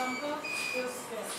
just feels